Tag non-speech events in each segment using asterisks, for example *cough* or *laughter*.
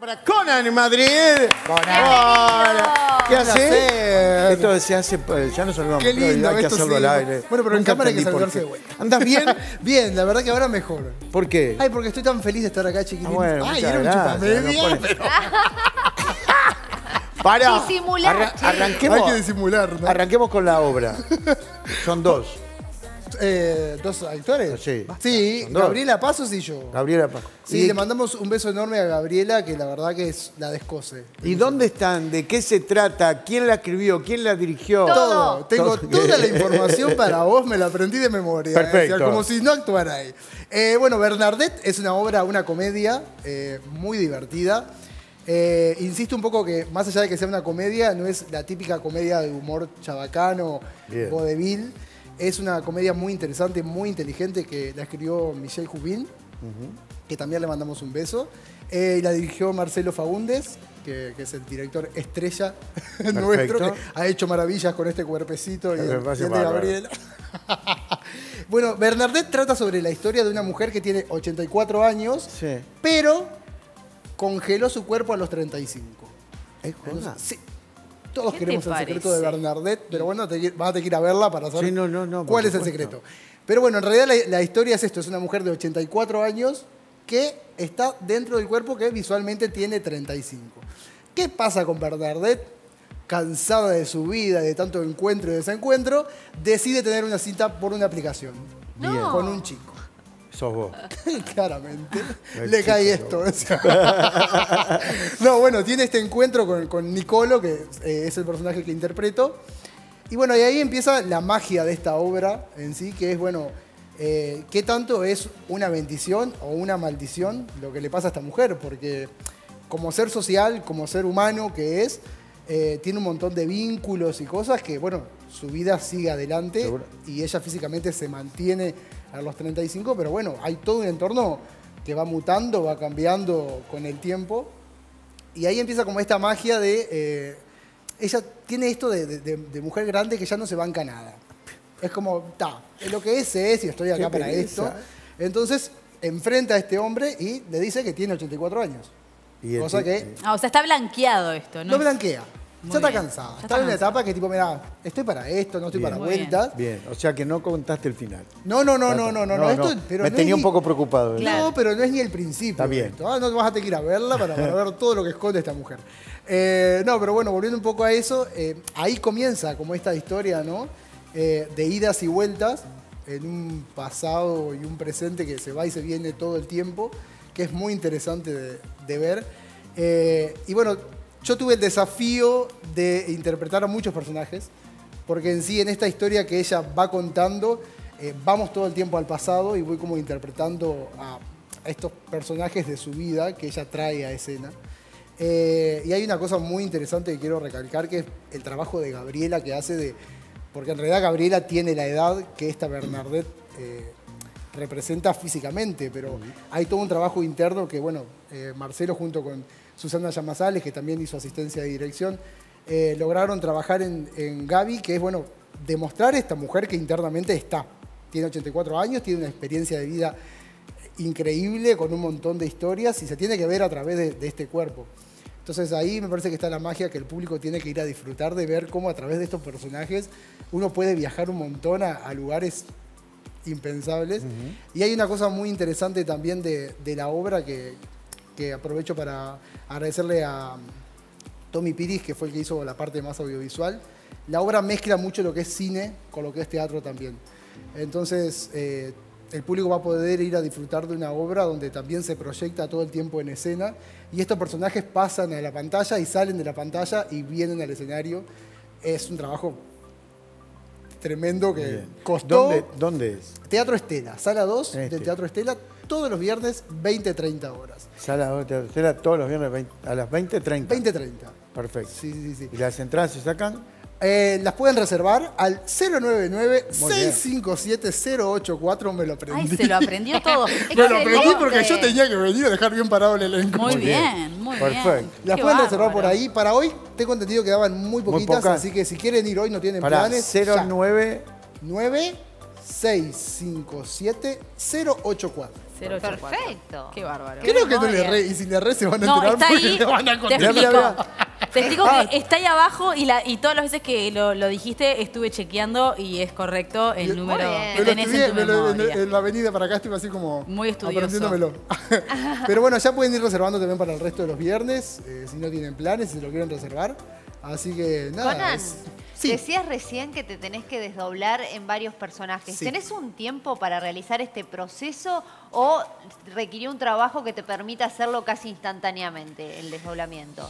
Para Conan en Madrid. Conan. Hola. ¿Qué hace? placer. Esto se hace, pues, ya no saludamos. Qué lindo, hay que esto hacerlo sí. al aire. Bueno, pero en Nunca cámara hay que entendí por saludarse qué. de vuelta. ¿Andas bien? *laughs* Bien, la verdad que ahora mejor. ¿Por qué? Ay, porque estoy tan feliz de estar acá, chiquitito. Ah, bueno, Ay, muchas era un gracias, chupamedia, no pero *laughs* Para. Disimular, che. arranquemos, hay que disimular, ¿no? arranquemos con la obra. Son dos. Eh, ¿Dos actores? Sí. Sí, Son dos. Gabriela Pasos y yo. Gabriela Paco. Sí, ¿Y, le mandamos un beso enorme a Gabriela, que la verdad que es la descose. ¿Y dónde están? ¿De qué se trata? ¿Quién la escribió? ¿Quién la dirigió? Todo. Tengo Todo. toda la *laughs* información para vos, me la aprendí de memoria. Perfecto. O sea, como si no actuara ahí. Eh, bueno, Bernadette es una obra, una comedia eh, muy divertida. Eh, insisto un poco que, más allá de que sea una comedia, no es la típica comedia de humor chabacano, Bien. vodevil. Es una comedia muy interesante, muy inteligente, que la escribió Michelle Jubin, que también le mandamos un beso. Eh, y la dirigió Marcelo Faúndez, que, que es el director estrella *laughs* nuestro, que ha hecho maravillas con este cuerpecito y Me el, parece y el de. Gabriela. bueno, Bernadette trata sobre la historia de una mujer que tiene 84 años, Sí. pero congeló su cuerpo a los 35. ¿Es? Sí. Todos ¿Qué queremos el secreto de? Bernadette, pero bueno, te, vas a tener que ir a verla para saber Sí, no, no, no, por cuál es el secreto. Pero bueno, en realidad la, la historia es esto, es una mujer de 84 años que está dentro del cuerpo que visualmente tiene 35. ¿Qué pasa con Bernadette? Cansada de su vida, de tanto encuentro y desencuentro, decide tener una cita por una aplicación No. con un chico. Sos vos. *laughs* Claramente. Le cae esto. *laughs* no, bueno, tiene este encuentro con, con Nicolo, que eh, es el personaje que interpreto. Y bueno, y ahí empieza la magia de esta obra en sí, que es, bueno, eh, qué tanto es una bendición o una maldición lo que le pasa a esta mujer, porque como ser social, como ser humano que es, eh, tiene un montón de vínculos y cosas que, bueno, su vida sigue adelante Seguro. y ella físicamente se mantiene a los 35, pero bueno, hay todo un entorno que va mutando, va cambiando con el tiempo. Y ahí empieza como esta magia de... eh, ella tiene esto de, de- de- de mujer grande que ya no se banca nada. Es como, ta, lo que es es y estoy acá Qué para pereza. esto. Entonces enfrenta a este hombre y le dice que tiene 84 años. Y Cosa que Ah, o sea, está blanqueado esto, ¿no? lo blanquea. Muy ya está bien. cansada. Ya está, está en una cansada. etapa que tipo, mira, estoy para esto, no estoy Bien. para Muy vueltas. Bien, o sea que no contaste el final. No, no, no, no, no, no, no, esto, pero Me no tenía un poco preocupado. ¿eh? Claro. No, pero no es ni el principio. Está bien. Ah, no vas a tener que ir a verla para, para ver todo lo que esconde esta mujer. Eh, no, pero bueno, volviendo un poco a eso, eh, ahí comienza como esta historia, ¿no? Eh, de idas y vueltas en un pasado y un presente que se va y se viene todo el tiempo, que es muy interesante de, de ver. Eh, y bueno, yo tuve el desafío de interpretar a muchos personajes, porque en sí en esta historia que ella va contando, eh, vamos todo el tiempo al pasado y voy como interpretando a, estos personajes de su vida que ella trae a escena. Eh, y hay una cosa muy interesante que quiero recalcar, que es el trabajo de Gabriela que hace de... Porque en realidad Gabriela tiene la edad que esta Bernadette eh, representa físicamente, pero hay todo un trabajo interno que, bueno, eh, Marcelo junto con Susana Llamasales, que también hizo asistencia de dirección, eh, lograron trabajar en, en Gaby, que es, bueno, demostrar a esta mujer que internamente está. Tiene 84 años, tiene una experiencia de vida increíble, con un montón de historias, y se tiene que ver a través de, de este cuerpo. Entonces ahí me parece que está la magia que el público tiene que ir a disfrutar de ver cómo a través de estos personajes uno puede viajar un montón a, a lugares impensables. Y hay una cosa muy interesante también de, de la obra que, que aprovecho para agradecerle a Tommy Piris, que fue el que hizo la parte más audiovisual. La obra mezcla mucho lo que es cine con lo que es teatro también. Entonces, eh, el público va a poder ir a disfrutar de una obra donde también se proyecta todo el tiempo en escena y estos personajes pasan a la pantalla y salen de la pantalla y vienen al escenario. Es un trabajo tremendo que Bien. costó. ¿Dónde, ¿Dónde es? Teatro Estela, sala 2 Este. del Teatro Estela, todos los viernes, 20-30 horas. Sala de Teatro Estela todos los viernes 20 a las 20.30. 20-30. Perfecto. Sí, sí, sí. ¿Y las entradas se sacan? Eh, las pueden reservar al Muy bien. 099-657-084. Me lo aprendí. Ay, se lo aprendió *laughs* todo. Me lo aprendí porque yo tenía que venir a dejar bien parado el elenco. Muy Muy bien. bien, muy Perfecto. bien. Las Qué pueden reservar por ahí. Para hoy tengo entendido que daban muy poquitas, así que si quieren ir hoy no tienen Para planes. 09. 9 657-084. 084. Perfecto. Qué bárbaro. Qué Creo que no le re, y si le re se van a No, enterar está porque ahí. le van a Te explico. Te explico que está ahí abajo y, la, y todas las veces que lo, lo dijiste estuve chequeando y es correcto el número que tenés estudié, en tu me lo- en, memoria. en la avenida para acá estuve así como Muy estudioso. aprendiéndomelo. *laughs* Pero bueno, ya pueden ir reservando también para el resto de los viernes, eh, si no tienen planes, si se lo quieren reservar. Así que nada. Conan, es- sí. decías recién que te tenés que desdoblar en varios personajes. Sí. ¿Tenés un tiempo para realizar este proceso o requirió un trabajo que te permita hacerlo casi instantáneamente, el desdoblamiento?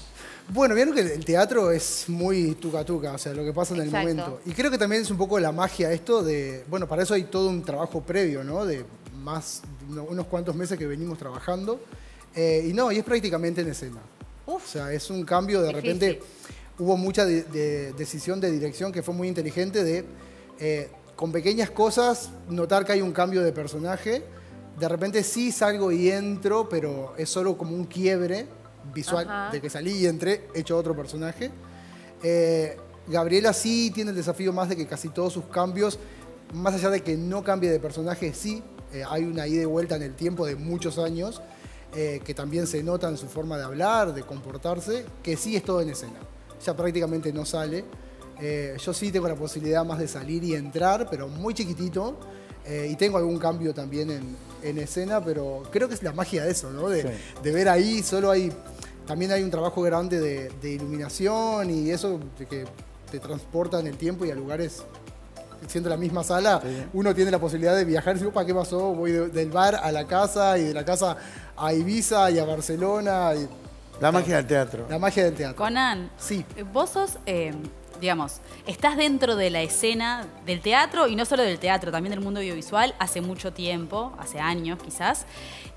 Bueno, vieron que el teatro es muy tuca tuca, o sea, lo que pasa en el momento. Y creo que también es un poco la magia esto de, bueno, para eso hay todo un trabajo previo, ¿no? De más, uno- unos cuantos meses que venimos trabajando. Eh, y no, y es prácticamente en escena. Uf. O sea, es un cambio, de Difícil. repente hubo mucha de- de- decisión de dirección que fue muy inteligente de, eh, con pequeñas cosas, notar que hay un cambio de personaje. De repente sí salgo y entro, pero es solo como un quiebre visual Ajá. de que salí y entré, hecho otro personaje. Eh, Gabriela sí tiene el desafío más de que casi todos sus cambios, más allá de que no cambie de personaje, sí eh, hay una ida y vuelta en el tiempo de muchos años, eh, que también se nota en su forma de hablar, de comportarse, que sí es todo en escena. Ya prácticamente no sale. Eh, yo sí tengo la posibilidad más de salir y entrar, pero muy chiquitito. eh, y tengo algún cambio también en, en escena, pero creo que es la magia de eso, ¿no? De, Sí. de ver ahí, solo hay. También hay un trabajo grande de, de iluminación y eso de que te transporta en el tiempo y a lugares. Siendo la misma sala, uno tiene la posibilidad de viajar y decir, "Opa, ¿qué pasó? Voy de- del bar a la casa y de la casa a Ibiza y a Barcelona. y La magia del teatro. la magia del teatro. Conan, Sí. vos sos, eh, digamos, estás dentro de la escena del teatro y no solo del teatro, también del mundo audiovisual hace mucho tiempo, hace años quizás.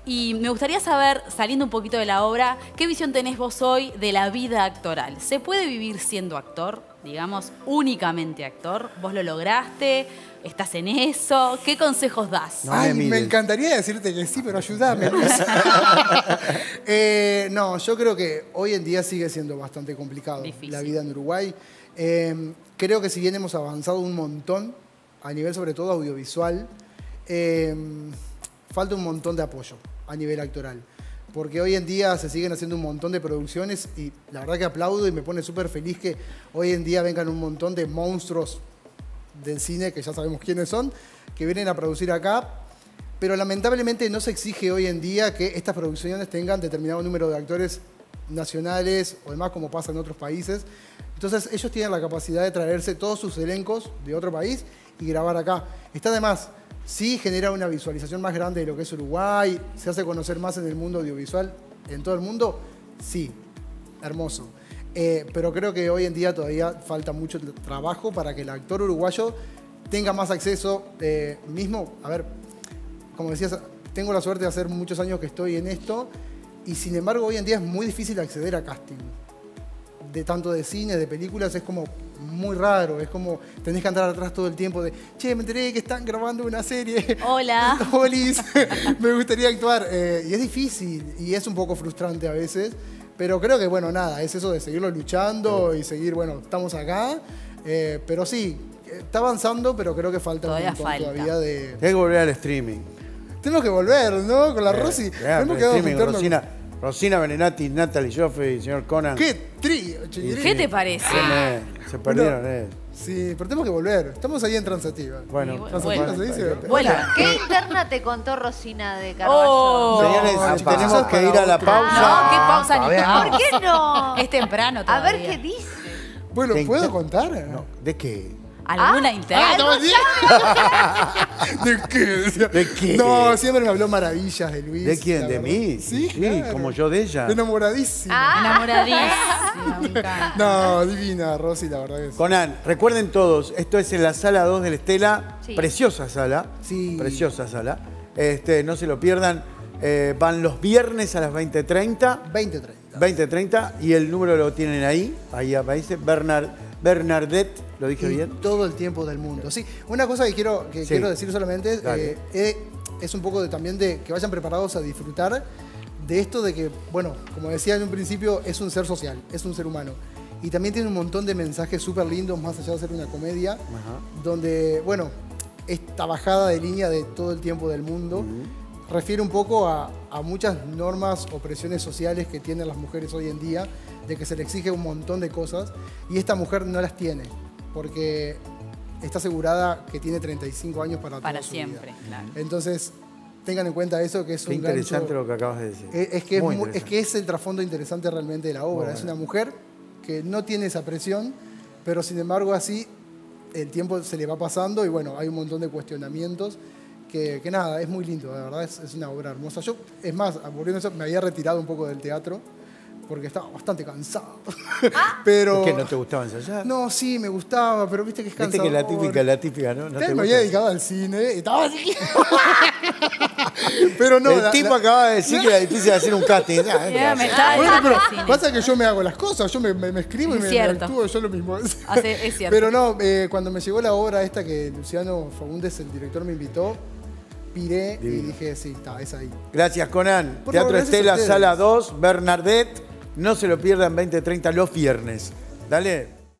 Y me gustaría saber, saliendo un poquito de la obra, ¿qué visión tenés vos hoy de la vida actoral? ¿Se puede vivir siendo actor, digamos, únicamente actor? ¿Vos lo lograste? ¿Estás en eso? ¿Qué consejos das? No Ay, me encantaría decirte que sí, pero ayúdame. Luis. *laughs* Eh, no, yo creo que hoy en día sigue siendo bastante complicado Difícil. la vida en Uruguay. Eh, creo que si bien hemos avanzado un montón, a nivel sobre todo audiovisual, eh, falta un montón de apoyo a nivel actoral. Porque hoy en día se siguen haciendo un montón de producciones y la verdad que aplaudo y me pone súper feliz que hoy en día vengan un montón de monstruos del cine, que ya sabemos quiénes son, que vienen a producir acá. Pero lamentablemente no se exige hoy en día que estas producciones tengan determinado número de actores nacionales o demás, como pasa en otros países. Entonces ellos tienen la capacidad de traerse todos sus elencos de otro país y grabar acá. Está además, sí genera una visualización más grande de lo que es Uruguay, se hace conocer más en el mundo audiovisual, en todo el mundo, sí, hermoso. Eh, pero creo que hoy en día todavía falta mucho trabajo para que el actor uruguayo tenga más acceso eh, mismo. A ver, como decías, tengo la suerte de hacer muchos años que estoy en esto y sin embargo hoy en día es muy difícil acceder a casting. De tanto de cine, de películas, es como muy raro, es como tenés que andar atrás todo el tiempo de, che, me enteré que están grabando una serie. Hola. *laughs* Olis, *laughs* me gustaría actuar. Eh, y es difícil y es un poco frustrante a veces, pero creo que, bueno, nada, es eso de seguirlo luchando y seguir, bueno, estamos acá. Eh, pero sí, está avanzando, pero creo que falta Todavía un montón falta. todavía de... Hay que volver al streaming. Tenemos que volver, ¿no? Con la Rosy. Eh, claro, Hemos el quedado streaming, juntarnos- Rosina, Rosina Benenati, Natalie Joffrey, señor Conan. ¡Qué trío! ¿Qué te parece? Eh, Se perdieron, eh. Sí, pero tenemos que volver. Estamos ahí en Transativa. Bueno, Y bu- Transativa bueno. se dice. Bueno. ¿Qué interna te contó Rosina de Carballo? Oh. Señores, No, tenemos que ir a la pausa. No, qué pausa ni pausa. ¿Por qué no? Es temprano A todavía. ver qué dice. Bueno, ¿Qué ¿puedo contar? No, ¿De qué? ¿Alguna interna? Ah, no, sí. *laughs* ¿De qué? ¿De qué? No, siempre me habló maravillas de Luis. ¿De quién? ¿De mí? Sí, Sí, claro. como yo de ella. Enamoradísima. Ah. Enamoradísima, me *laughs* encanta. No, divina, Rosy, la verdad que sí. Conan, recuerden todos, esto es en la sala 2 del Estela, Sí. preciosa sala, Sí. preciosa sala. Este, no se lo pierdan, eh, van los viernes a las 20.30, 20-30. 20.30 y el número lo tienen ahí, ahí aparece, Bernard, Bernadette, ¿lo dije Y bien? todo el tiempo del mundo. Sí, una cosa que quiero, que Sí. quiero decir solamente eh, eh, es un poco de, también de que vayan preparados a disfrutar de esto de que, bueno, como decía en un principio, es un ser social, es un ser humano. Y también tiene un montón de mensajes súper lindos, más allá de ser una comedia, donde, bueno, esta bajada de línea de todo el tiempo del mundo refiere un poco a, a muchas normas o presiones sociales que tienen las mujeres hoy en día, de que se le exige un montón de cosas y esta mujer no las tiene, porque está asegurada que tiene 35 años para, Para toda su siempre, vida. claro. Entonces, tengan en cuenta eso, que es Qué un interesante gancho- lo que acabas de decir. es, es que es, Muy mu- es que es el trasfondo interesante realmente de la obra. Muy Es una mujer que no tiene esa presión, pero sin embargo así el tiempo se le va pasando y bueno, hay un montón de cuestionamientos que, que nada, es muy lindo, la verdad es, es una obra hermosa. Yo, es más, volviendo a eso, me había retirado un poco del teatro porque estaba bastante cansado. *laughs* pero... ¿Por qué no te gustaba ensayar? No, sí, me gustaba, pero viste que es Viste cansado. que la típica, la típica, ¿no? ¿No te me había dedicado al cine y estaba así. *laughs* pero no, el la- tipo la- acaba de decir que era difícil hacer un casting. *laughs* Ah, Ya, me está- bueno, pero cine. pasa que yo me hago las cosas, yo me, me- me escribo y me, me cierto. actúo yo lo mismo. Es cierto. Pero no, eh, cuando me llegó la obra esta que Luciano Fagundes, el director, me invitó, piré y dije, sí, está, es ahí. Gracias, Conan. Por Teatro favor, gracias a Estela. Sala 2, Bernadette. No se lo pierdan 2030 los viernes. Dale.